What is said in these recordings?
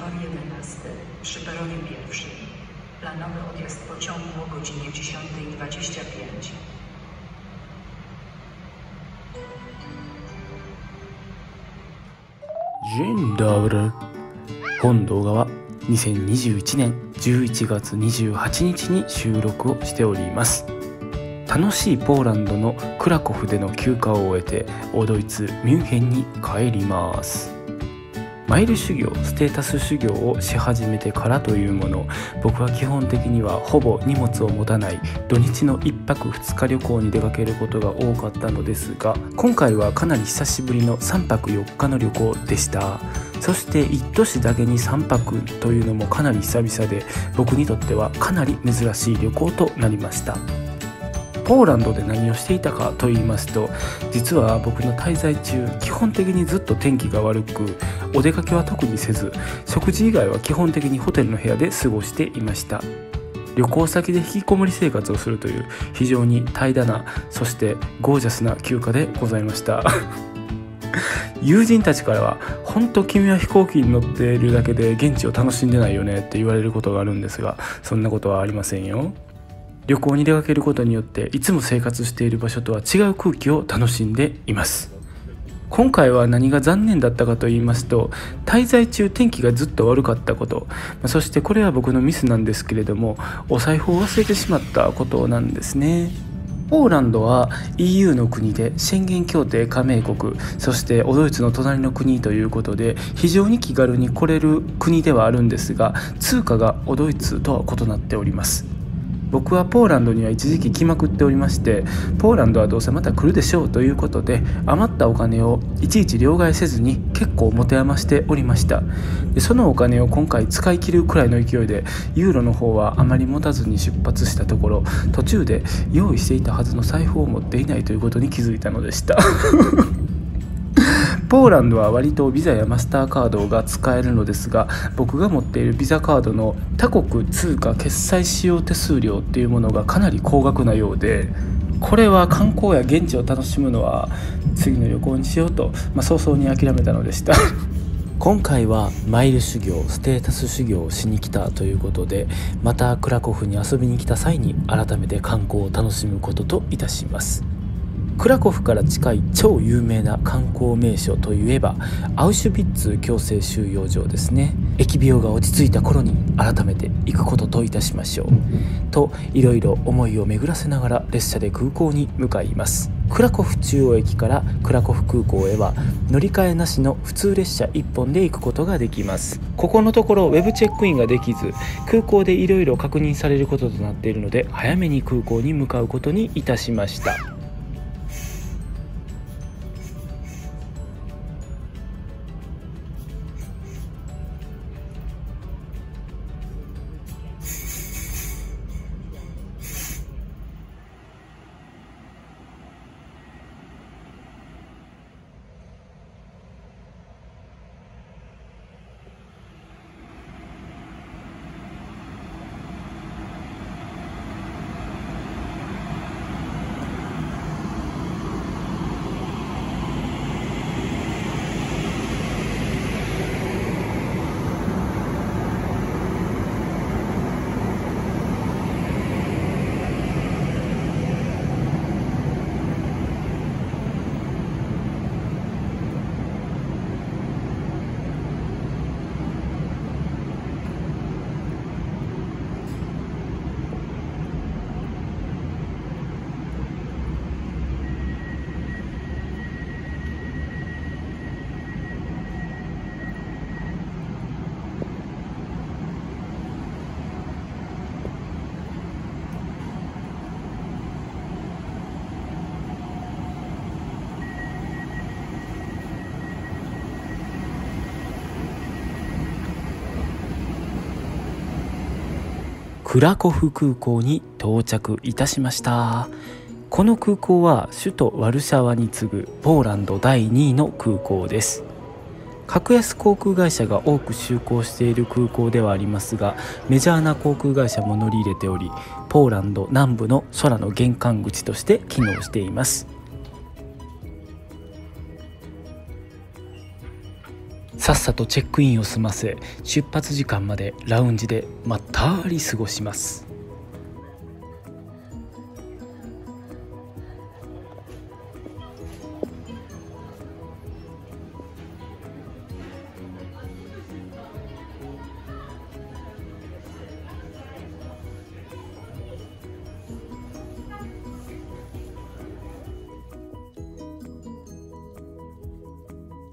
wjedzie na tor 11 przy peronie pierwszym. Planowy odjazd pociągu o godzinie 10.25. ジンダブル本動画は2021年11月28日に収録をしております楽しいポーランドのクラコフでの休暇を終えておドイツミュンヘンに帰りますマイル修行ステータス修行をし始めてからというもの。僕は基本的にはほぼ荷物を持たない土日の1泊2日旅行に出かけることが多かったのですが今回はかなり久しぶりの3泊4日の旅行でした。そして1都市だけに3泊というのもかなり久々で僕にとってはかなり珍しい旅行となりました。ポーランドで何をしていたかと言いますと実は僕の滞在中基本的にずっと天気が悪くお出かけは特にせず食事以外は基本的にホテルの部屋で過ごしていました。旅行先で引きこもり生活をするという非常に怠惰なそしてゴージャスな休暇でございました。友人たちからは「本当君は飛行機に乗っているだけで現地を楽しんでないよね」って言われることがあるんですがそんなことはありませんよ。旅行に出かけることによっていつも生活している場所とは違う空気を楽しんでいます。今回は何が残念だったかと言いますと滞在中天気がずっと悪かったこと。そしてこれは僕のミスなんですけれどもお財布を忘れてしまったことなんですね。ポーランドは EU の国で宣言協定加盟国そしてドイツの隣の国ということで非常に気軽に来れる国ではあるんですが通貨がドイツとは異なっております。僕はポーランドには一時期来まくっておりましてポーランドはどうせまた来るでしょうということで余ったお金をいちいち両替せずに結構持て余しておりました。でそのお金を今回使い切るくらいの勢いでユーロの方はあまり持たずに出発したところ途中で用意していたはずの財布を持っていないということに気づいたのでした。ポーランドは割とビザやマスターカードが使えるのですが僕が持っているビザカードの他国通貨決済使用手数料っていうものがかなり高額なようでこれは観光や現地を楽しむのは次の旅行にしようと、まあ、早々に諦めたのでした。今回はマイル修行ステータス修行をしに来たということでまたクラコフに遊びに来た際に改めて観光を楽しむことといたします。クラコフから近い超有名な観光名所といえばアウシュビッツ強制収容所ですね。疫病が落ち着いた頃に改めて行くことといたしましょう。といろいろ思いを巡らせながら列車で空港に向かいます。クラコフ中央駅からクラコフ空港へは乗り換えなしの普通列車1本で行くことができます。ここのところウェブチェックインができず空港でいろいろ確認されることとなっているので早めに空港に向かうことにいたしましたクラコフ空港に到着いたしました。この空港は首都ワルシャワに次ぐポーランド第2位の空港です。格安航空会社が多く就航している空港ではありますがメジャーな航空会社も乗り入れておりポーランド南部の空の玄関口として機能しています。さっさとチェックインを済ませ出発時間までラウンジでまったり過ごします。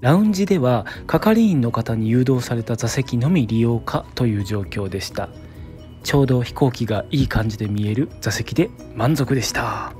ラウンジでは係員の方に誘導された座席のみ利用かという状況でした。ちょうど飛行機がいい感じで見える座席で満足でした。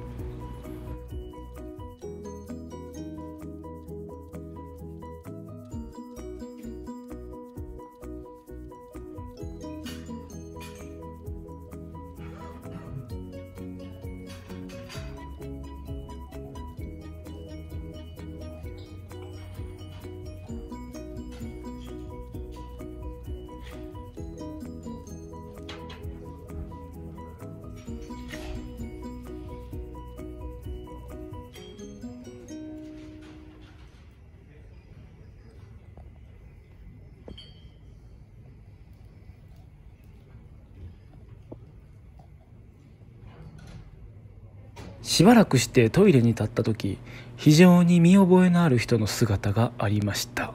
しばらくしてトイレに立った時非常に見覚えのある人の姿がありました。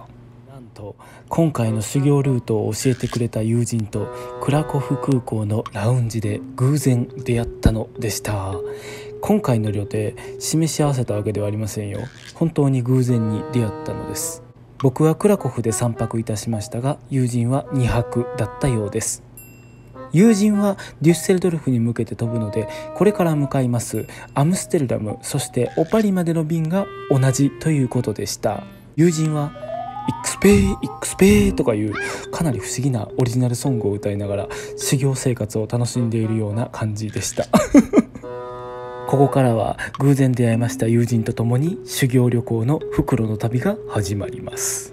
なんと今回の修行ルートを教えてくれた友人とクラコフ空港のラウンジで偶然出会ったのでした。今回の旅程示し合わせたわけではありませんよ。本当に偶然に出会ったのです。僕はクラコフで3泊いたしましたが友人は2泊だったようです。友人はデュッセルドルフに向けて飛ぶのでこれから向かいます。アムステルダムそしてオパリまでの便が同じということでした。友人は「XP XP」とかいうかなり不思議なオリジナルソングを歌いながら修行生活を楽しんでいるような感じでした。ここからは偶然出会いました友人と共に修行旅行の復路の旅が始まります。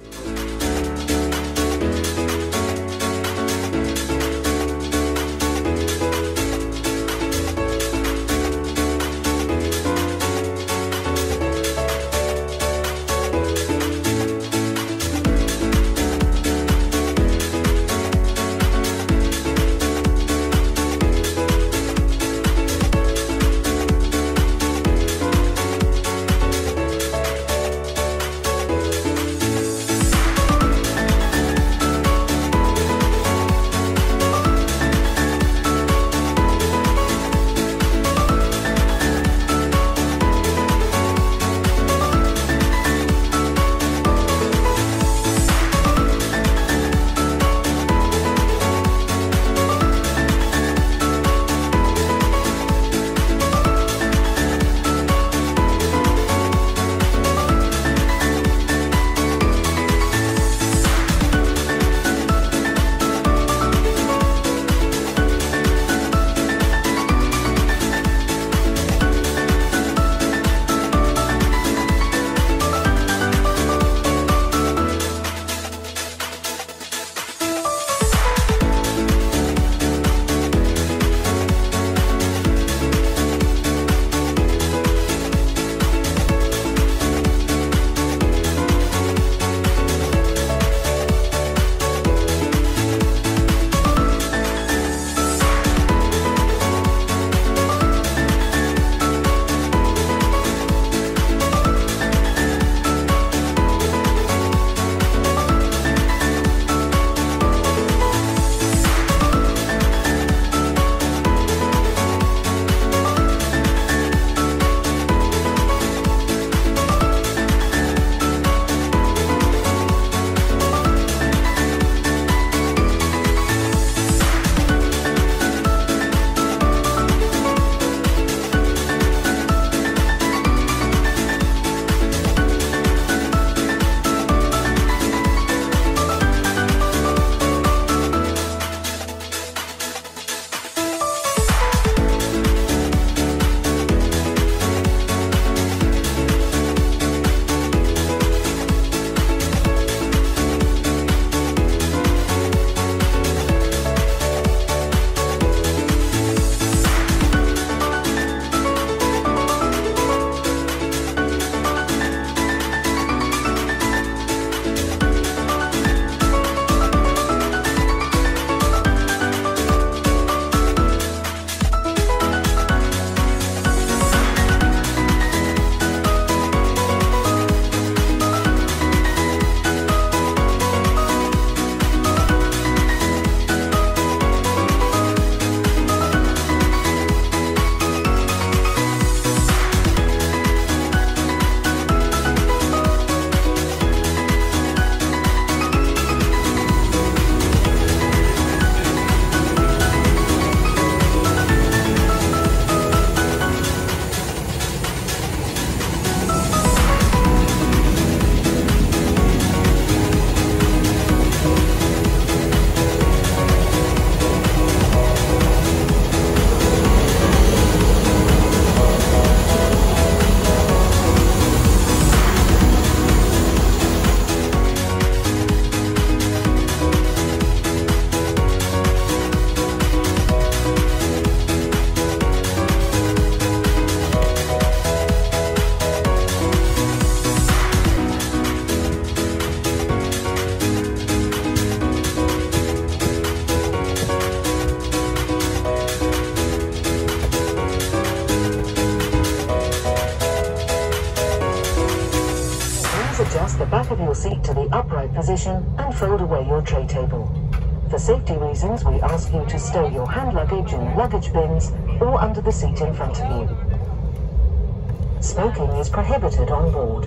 safety reasons, we ask you to stow your hand luggage in luggage bins or under the seat in front of you. Smoking is prohibited on board.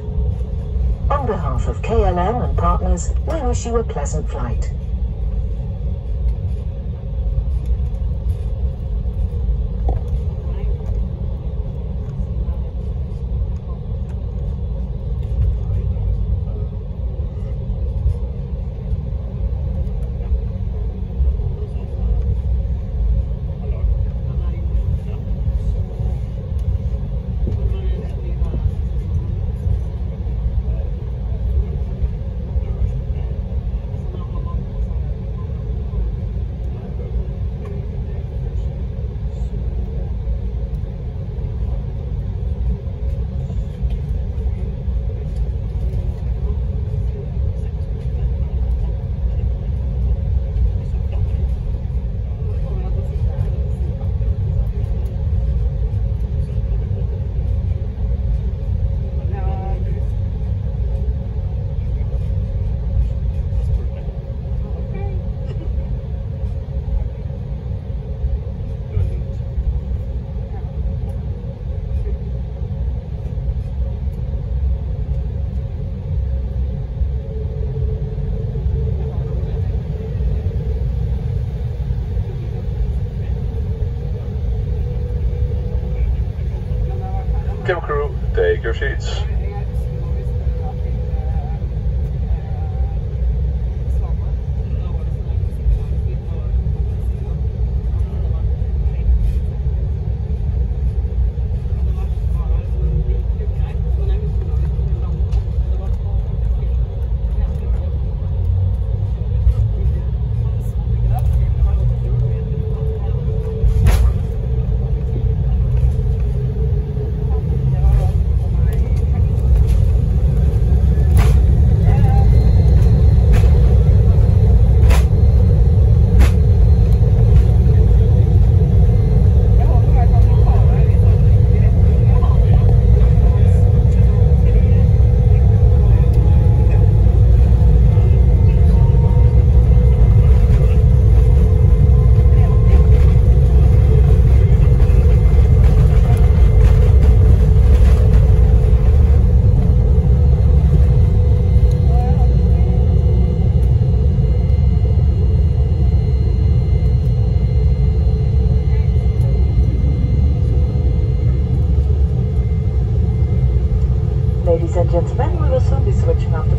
On behalf of KLM and partners, we wish you a pleasant flight. Cabin crew, take your seats.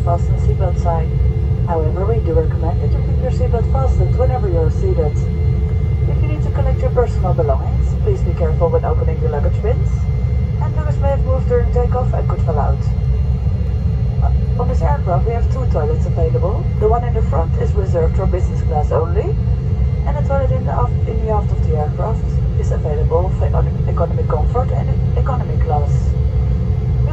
fasten seatbelt sign. However, we do recommend that you keep your seatbelt fastened whenever you are seated. If you need to collect your personal belongings, please be careful when opening your luggage bins, and luggage may have moved during takeoff and could fall out. Uh, on this aircraft, we have two toilets available. The one in the front is reserved for business class only, and the toilet in the, in the aft of the aircraft is available for economy comfort and economy class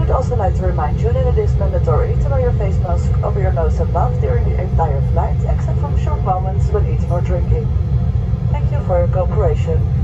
would also like to remind you that it is mandatory to wear your face mask over your nose and mouth during the entire flight, except from short moments when eating or drinking. Thank you for your cooperation.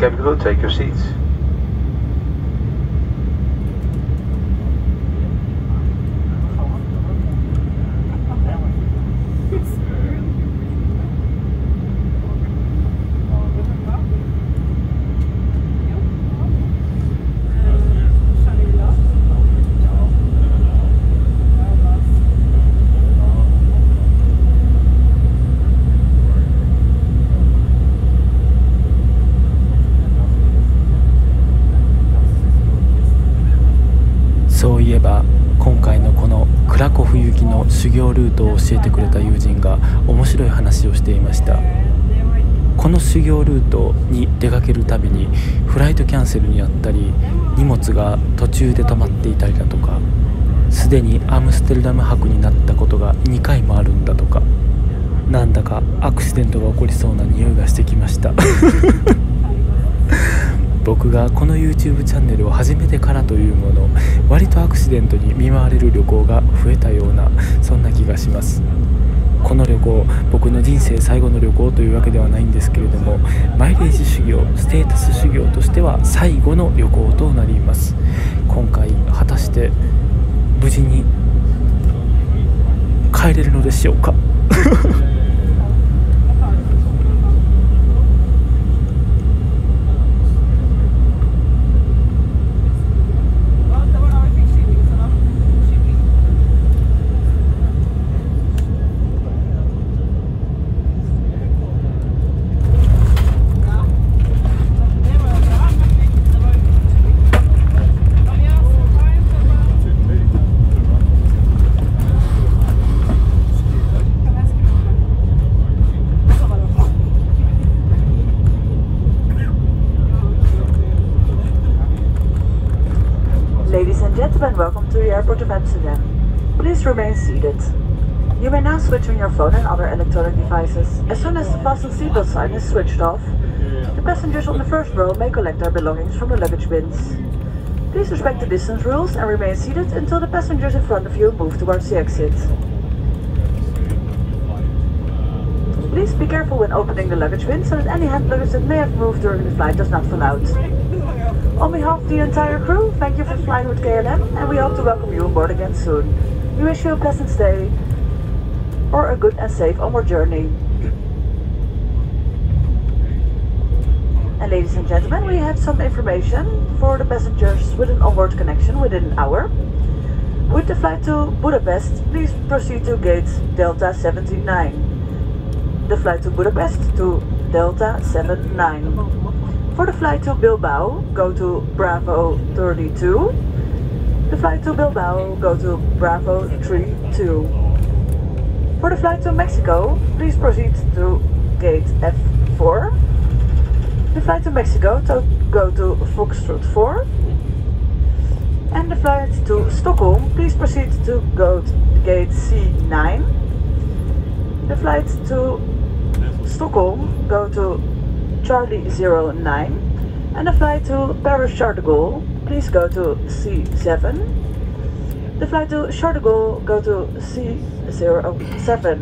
cabin crew, take your seats. 修行ルートを教えてくれた友人が面白い話をしていました。この修行ルートに出かけるたびにフライトキャンセルにあったり荷物が途中で止まっていたりだとかすでにアムステルダム泊になったことが2回もあるんだとかなんだかアクシデントが起こりそうな匂いがしてきました。僕がこの YouTube チャンネルを始めてからというもの割とアクシデントに見舞われる旅行が増えたようなそんな気がします。この旅行僕の人生最後の旅行というわけではないんですけれどもマイレージ修行ステータス修行としては最後の旅行となります。今回果たして無事に帰れるのでしょうか？and gentlemen, welcome to the airport of Amsterdam. Please remain seated. You may now switch on your phone and other electronic devices. As soon as the fasten seatbelt sign is switched off, the passengers on the first row may collect their belongings from the luggage bins. Please respect the distance rules and remain seated until the passengers in front of you move towards the exit. Please be careful when opening the luggage bin so that any hand luggage that may have moved during the flight does not fall out. On behalf of the entire crew, thank you for flying with KLM and we hope to welcome you on board again soon. We wish you a pleasant stay or a good and safe onward journey. And ladies and gentlemen, we have some information for the passengers with an onward connection within an hour. With the flight to Budapest, please proceed to gate Delta 79. The flight to Budapest to Delta 79. For the flight to Bilbao, go to Bravo 32. The flight to Bilbao, go to Bravo 32. For the flight to Mexico, please proceed to gate F4. The flight to Mexico to go to Foxtrot 4. And the flight to Stockholm, please proceed to go to gate C9. The flight to Stockholm, go to Charlie 09. And the flight to Paris Charles de Gaulle, please go to C7. The flight to Charles de Gaulle, go to C07.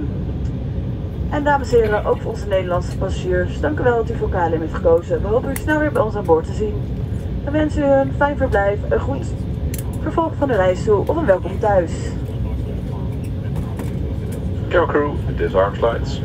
En dames en heren, ook voor onze Nederlandse passagiers, dank u wel dat u voor KLM heeft gekozen. We hopen u snel weer bij ons aan boord te zien. We wensen u een fijn verblijf, een goed vervolg van de reis toe of een welkom thuis. Camera crew, disarm slides.